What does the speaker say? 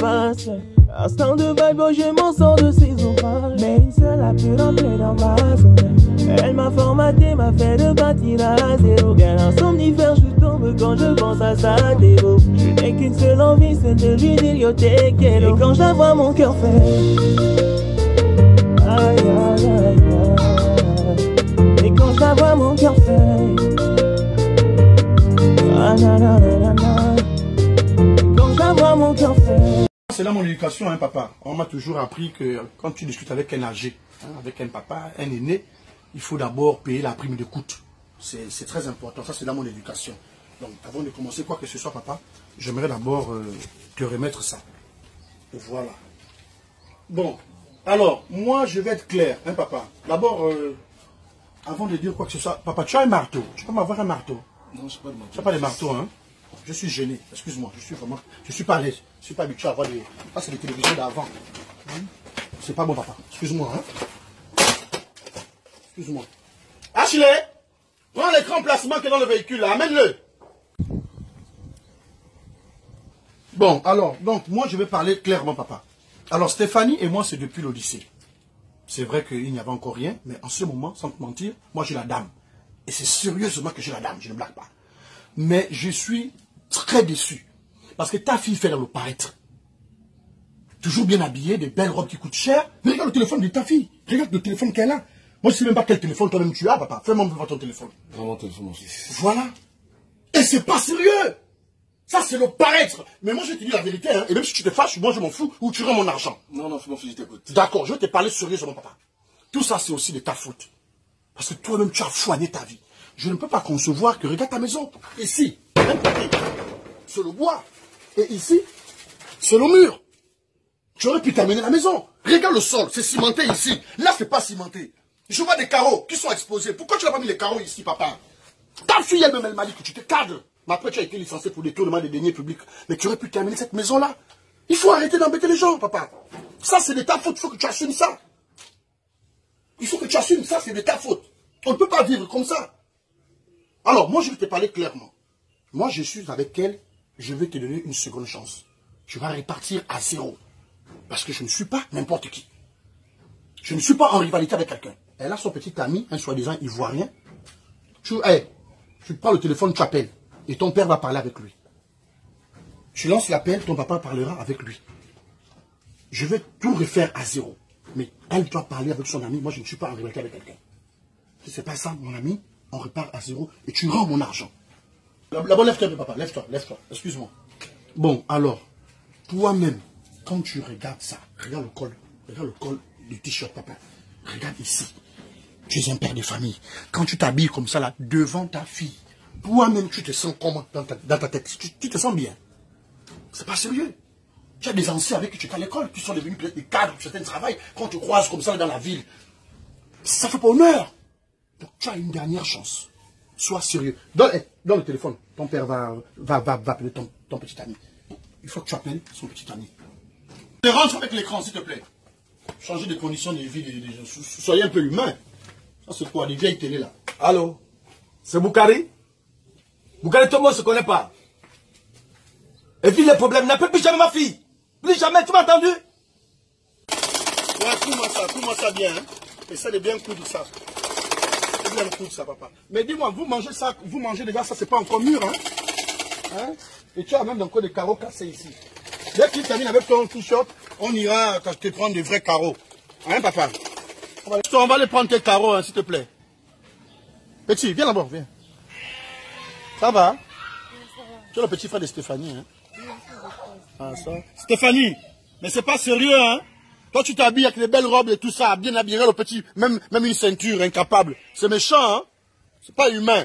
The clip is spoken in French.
pas seul. Instant de Bible, je m'en sors de ces ouvrages. Mais une seule a pu rentrer dans ma zone. Elle m'a formaté, m'a fait de bâtir à zéro. Quel insomnifère, je tombe quand je pense à sa dévo. Je n'ai qu'une seule envie, c'est de lui dire yo. Et quand je mon cœur fait. Aïe, aïe, aïe, aïe. Et quand je mon cœur fait. Ah, na, na, na, na, na. Et quand je mon cœur fait. C'est là mon éducation, hein, papa. On m'a toujours appris que quand tu discutes avec un âgé, hein, avec un papa, un aîné, il faut d'abord payer la prime d'écoute. C'est c'est très important. Ça, c'est dans mon éducation. Donc, avant de commencer quoi que ce soit, papa, j'aimerais d'abord euh, te remettre ça. Voilà. Bon, alors, moi, je vais être clair, hein, papa. D'abord, euh, avant de dire quoi que ce soit, papa, tu as un marteau. Tu peux m'avoir un marteau? Non, c'est pas de tu n'as pas de marteau, hein? Je suis gêné. Excuse-moi, je suis vraiment... Je suis pas à l'aise. Je suis pas habitué à avoir des... Ah, c'est les télévisions d'avant. Hein? C'est pas bon, papa. Excuse-moi, hein Excuse-moi. Ashley Prends l'écran placement qui est dans le véhicule, là. Amène-le Bon, alors, donc, moi, je vais parler clairement, papa. Alors, Stéphanie et moi, c'est depuis le lycée. C'est vrai qu'il n'y avait encore rien, mais en ce moment, sans te mentir, moi, j'ai la dame. Et c'est sérieusement que j'ai la dame, je ne blague pas. Mais je suis très déçu. Parce que ta fille fait dans le paraître. Toujours bien habillée, des belles robes qui coûtent cher. Mais regarde le téléphone de ta fille. Regarde le téléphone qu'elle a. Moi, je ne sais même pas quel téléphone toi-même tu as, papa. Fais-moi voir ton téléphone. Vraiment téléphone, mon fils. Voilà. Et c'est pas sérieux. Ça, c'est le paraître. Mais moi, je vais te dire la vérité. Hein. Et même si tu te fâches, moi, je m'en fous. Ou tu rends mon argent. Non, non, mon fils, je t'écoute. D'accord, je vais te parler sérieusement, papa. Tout ça, c'est aussi de ta faute. Parce que toi-même, tu as foigné ta vie. Je ne peux pas concevoir que regarde ta maison. Ici, d'un côté, c'est le bois. Et ici, c'est le mur. Tu aurais pu terminer la maison. Regarde le sol, c'est cimenté ici. Là, c'est pas cimenté. Je vois des carreaux qui sont exposés. Pourquoi tu n'as pas mis les carreaux ici, papa? Ta fille elle-même, elle m'a dit que tu te cadres. Mais après, tu as été licencié pour détournement des deniers publics. Mais tu aurais pu terminer cette maison-là. Il faut arrêter d'embêter les gens, papa. Ça, c'est de ta faute. Il faut que tu assumes ça. Il faut que tu assumes ça, c'est de ta faute. On ne peut pas vivre comme ça. Alors, moi, je vais te parler clairement. Moi, je suis avec elle. Je vais te donner une seconde chance. Je vais repartir à zéro. Parce que je ne suis pas n'importe qui. Je ne suis pas en rivalité avec quelqu'un. Elle a son petit ami, un soi-disant ivoirien. Tu, hey, tu prends le téléphone, tu appelles. Et ton père va parler avec lui. Tu lances l'appel, ton papa parlera avec lui. Je vais tout refaire à zéro. Mais elle doit parler avec son ami. Moi, je ne suis pas en rivalité avec quelqu'un. Si c'est pas ça, mon ami, on repart à zéro et tu rends mon argent. D'abord, lève-toi, papa. Lève-toi, lève-toi. Excuse-moi. Bon, alors, toi-même, quand tu regardes ça, regarde le col, regarde le col du t-shirt, papa. Regarde ici. Tu es un père de famille. Quand tu t'habilles comme ça, là, devant ta fille, toi-même, tu te sens comment dans ta, dans ta tête? Tu, tu te sens bien? C'est pas sérieux. Tu as des anciens avec qui tu es à l'école, qui sont devenus peut-être des cadres, certains travaillent. Quand tu croises comme ça dans la ville, ça fait pas honneur. Donc, tu as une dernière chance. Sois sérieux. Donne, eh, donne le téléphone. Ton père va, va, va, va appeler ton, ton petit ami. Il faut que tu appelles son petit ami. Et rentre avec l'écran, s'il te plaît. Changer de conditions de vie des, gens. Soyez un peu humain. Ça, c'est quoi Des vieilles télé, là? Allô? C'est Boukari? Boukari, tout le monde ne se connaît pas. Et puis les problèmes, n'appelle plus jamais ma fille. Plus jamais, tu m'as entendu? Ouais, tout moi ça, tout moi ça bien. Hein? Essaie de bien coudre ça. Mais dis-moi, vous mangez ça, vous mangez déjà ça, c'est pas encore mûr, hein? hein? Et tu as même encore des carreaux cassés ici. Dès qu'il termine avec ton t-shirt, on ira te prendre des vrais carreaux. Hein, papa? On va, on va aller prendre tes carreaux, hein, s'il te plaît. Petit, viens d'abord, viens. Ça va? Tu es le petit frère de Stéphanie, hein? Ah, ça. Stéphanie, mais c'est pas sérieux, hein? Toi, tu t'habilles avec les belles robes et tout ça, bien habillé, le petit, même, même une ceinture incapable. C'est méchant, hein? C'est pas humain.